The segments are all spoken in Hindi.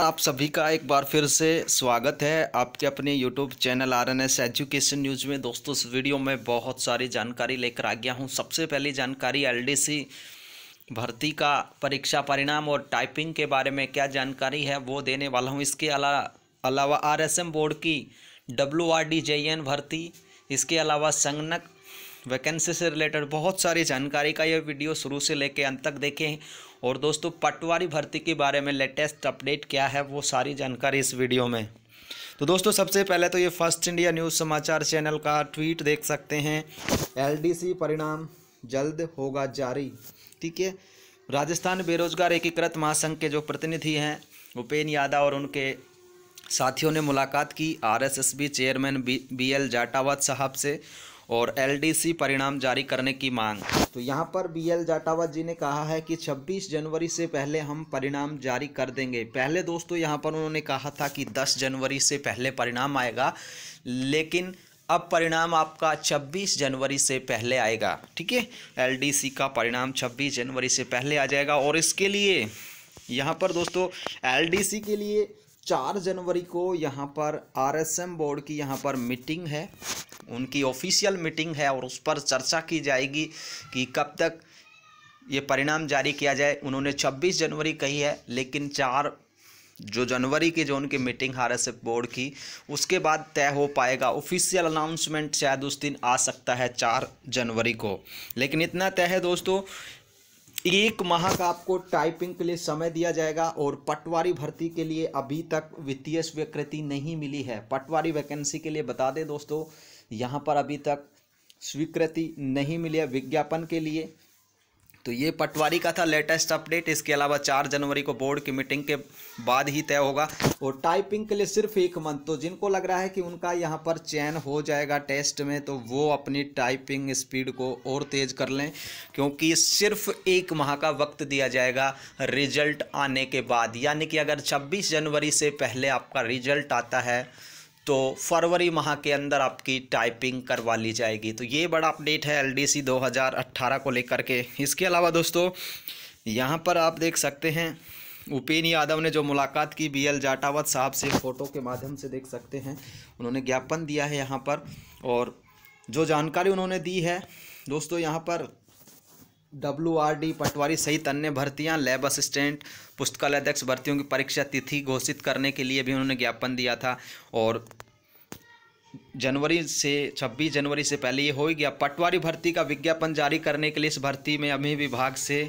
आप सभी का एक बार फिर से स्वागत है आपके अपने YouTube channel R N S education news में। दोस्तों, इस वीडियो में बहुत सारी जानकारी लेकर आ गया हूँ। सबसे पहली जानकारी एलडीसी भर्ती का परीक्षा परिणाम और टाइपिंग के बारे में क्या जानकारी है, वो देने वाला हूँ। इसके अला, अलावा आरएसएम बोर्ड की डब्ल्यू आर डी भर्ती, इसके अलावा संगनक वैकेंसी से रिलेटेड बहुत सारी जानकारी का ये वीडियो शुरू से लेकर अंत तक देखें। और दोस्तों, पटवारी भर्ती के बारे में लेटेस्ट अपडेट क्या है, वो सारी जानकारी इस वीडियो में। तो दोस्तों, सबसे पहले तो ये फ़र्स्ट इंडिया न्यूज़ समाचार चैनल का ट्वीट देख सकते हैं। एलडीसी परिणाम जल्द होगा जारी। ठीक है? राजस्थान बेरोजगार एकीकृत महासंघ के जो प्रतिनिधि हैं, उपेन यादव और उनके साथियों ने मुलाकात की। RSSB chairman B B L Jatawat साहब से। और एलडीसी परिणाम जारी करने की मांग। तो यहाँ पर बी एल जाटावत जी ने कहा है कि 26 जनवरी से पहले हम परिणाम जारी कर देंगे। पहले दोस्तों यहाँ पर उन्होंने कहा था कि 10 जनवरी से पहले परिणाम आएगा, लेकिन अब परिणाम आपका 26 जनवरी से पहले आएगा। ठीक है? एलडीसी का परिणाम 26 जनवरी से पहले आ जाएगा और इसके लिए यहाँ पर दोस्तों एलडीसी के लिए चार जनवरी को यहाँ पर आरएसएम बोर्ड की यहाँ पर मीटिंग है। उनकी ऑफिशियल मीटिंग है और उस पर चर्चा की जाएगी कि कब तक ये परिणाम जारी किया जाए। उन्होंने 26 जनवरी कही है, लेकिन चार जो जनवरी की जो उनकी मीटिंग आर एस बोर्ड की, उसके बाद तय हो पाएगा। ऑफिशियल अनाउंसमेंट शायद उस दिन आ सकता है चार जनवरी को। लेकिन इतना तय है दोस्तों, एक माह का आपको टाइपिंग के लिए समय दिया जाएगा और पटवारी भर्ती के लिए अभी तक वित्तीय स्वीकृति नहीं मिली है। पटवारी वैकेंसी के लिए बता दें दोस्तों यहाँ पर अभी तक स्वीकृति नहीं मिली है विज्ञापन के लिए। तो ये पटवारी का था लेटेस्ट अपडेट। इसके अलावा चार जनवरी को बोर्ड की मीटिंग के बाद ही तय होगा। और टाइपिंग के लिए सिर्फ़ एक मंथ। तो जिनको लग रहा है कि उनका यहाँ पर चयन हो जाएगा टेस्ट में तो वो अपनी टाइपिंग स्पीड को और तेज़ कर लें, क्योंकि सिर्फ़ एक माह का वक्त दिया जाएगा रिज़ल्ट आने के बाद। यानी कि अगर छब्बीस जनवरी से पहले आपका रिज़ल्ट आता है तो फरवरी माह के अंदर आपकी टाइपिंग करवा ली जाएगी। तो ये बड़ा अपडेट है एलडीसी 2018 को लेकर के। इसके अलावा दोस्तों, यहाँ पर आप देख सकते हैं, उपेन यादव ने जो मुलाकात की बी एल जाटावत साहब से फ़ोटो के माध्यम से देख सकते हैं। उन्होंने ज्ञापन दिया है यहाँ पर और जो जानकारी उन्होंने दी है, दोस्तों, यहाँ पर डब्ल्यू आर डी पटवारी सहित अन्य भर्तियाँ, लैब असिस्टेंट, पुस्तकालय अध्यक्ष, भर्तियों की परीक्षा तिथि घोषित करने के लिए भी उन्होंने ज्ञापन दिया था। और जनवरी से 26 जनवरी से पहले ये हो ही गया। पटवारी भर्ती का विज्ञापन जारी करने के लिए इस भर्ती में अभी विभाग से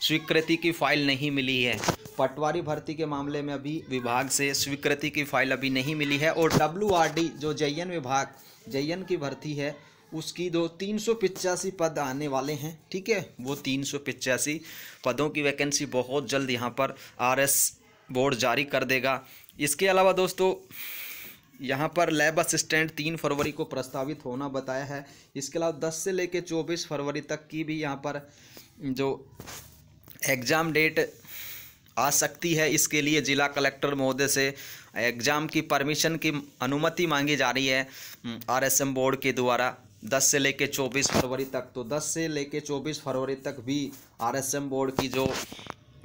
स्वीकृति की फ़ाइल नहीं मिली है। पटवारी भर्ती के मामले में अभी विभाग से स्वीकृति की फ़ाइल अभी नहीं मिली है। और डब्ल्यू जो जयन विभाग, जयन की भर्ती है उसकी दो तीन सौ पिचासी पद आने वाले हैं, ठीक है? वो तीन सौ पिचासी पदों की वैकेंसी बहुत जल्द यहाँ पर आरएस बोर्ड जारी कर देगा। इसके अलावा दोस्तों, यहाँ पर लैब असिस्टेंट तीन फरवरी को प्रस्तावित होना बताया है। इसके अलावा दस से लेकर चौबीस फरवरी तक की भी यहाँ पर जो एग्ज़ाम डेट आ सकती है, इसके लिए जिला कलेक्टर महोदय से एग्ज़ाम की परमिशन की अनुमति मांगी जा रही है आरएसएम बोर्ड के द्वारा। 10 से लेके 24 फरवरी तक तो 10 से लेके 24 फरवरी तक भी आरएसएम बोर्ड की जो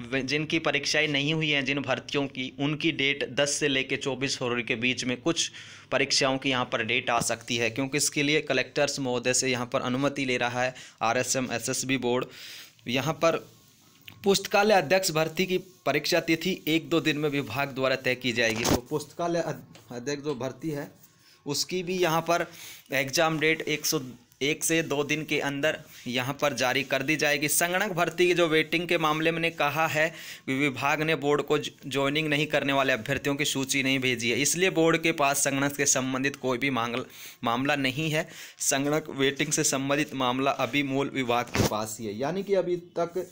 जिनकी परीक्षाएँ नहीं हुई हैं, जिन भर्तियों की, उनकी डेट 10 से लेके 24 फरवरी के बीच में कुछ परीक्षाओं की यहाँ पर डेट आ सकती है, क्योंकि इसके लिए कलेक्टर्स महोदय से यहाँ पर अनुमति ले रहा है आरएसएम एसएसबी बोर्ड। यहाँ पर पुस्तकालय अध्यक्ष भर्ती की परीक्षा तिथि एक दो दिन में विभाग द्वारा तय की जाएगी तो पुस्तकालय अध्यक्ष जो भर्ती है उसकी भी यहाँ पर एग्ज़ाम डेट एक सौ, एक से दो दिन के अंदर यहाँ पर जारी कर दी जाएगी। संगणक भर्ती की जो वेटिंग के मामले में ने कहा है, विभाग ने बोर्ड को ज्वाइनिंग नहीं करने वाले अभ्यर्थियों की सूची नहीं भेजी है। इसलिए बोर्ड के पास संगणक से संबंधित कोई भी मांगल मामला नहीं है। संगणक वेटिंग से संबंधित मामला अभी मूल विभाग के पास ही है। यानी कि अभी तक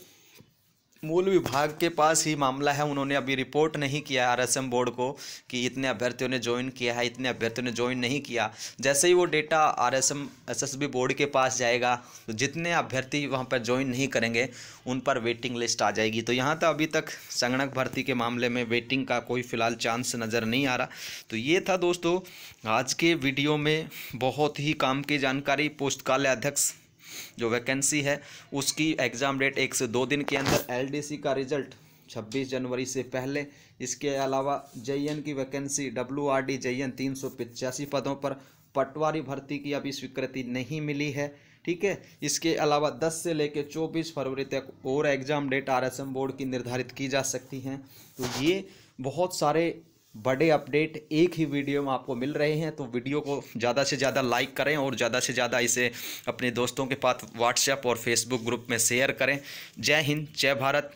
मूल विभाग के पास ही मामला है। उन्होंने अभी रिपोर्ट नहीं किया आर एस एम बोर्ड को कि इतने अभ्यर्थियों ने ज्वाइन किया है, इतने अभ्यर्थियों ने ज्वाइन नहीं किया। जैसे ही वो data R S M S S B board के पास जाएगा तो जितने अभ्यर्थी वहाँ पर ज्वाइन नहीं करेंगे, उन पर वेटिंग लिस्ट आ जाएगी। तो यहाँ तक अभी तक संगणक भर्ती के मामले में वेटिंग का कोई फ़िलहाल चांस नज़र नहीं आ रहा। तो ये था दोस्तों, आज के वीडियो में बहुत ही काम की जानकारी, पुस्तकालय अध्यक्ष जो वैकेंसी है, उसकी एग्ज़ाम डेट एक से दो दिन के अंदर एलडीसी का रिज़ल्ट 26 जनवरी से पहले। इसके अलावा जयन की वैकेंसी डब्ल्यू आर डी जयन तीन सौ पिचासी पदों पर पटवारी भर्ती की अभी स्वीकृति नहीं मिली है, ठीक है? इसके अलावा 10 से लेकर 24 फरवरी तक और एग्ज़ाम डेट आरएसएम बोर्ड की निर्धारित की जा सकती हैं। तो ये बहुत सारे बड़े अपडेट एक ही वीडियो में आपको मिल रहे हैं तो वीडियो को ज़्यादा से ज़्यादा लाइक करें और ज़्यादा से ज़्यादा इसे अपने दोस्तों के पास व्हाट्सएप और फेसबुक ग्रुप में शेयर करें। जय हिंद, जय भारत।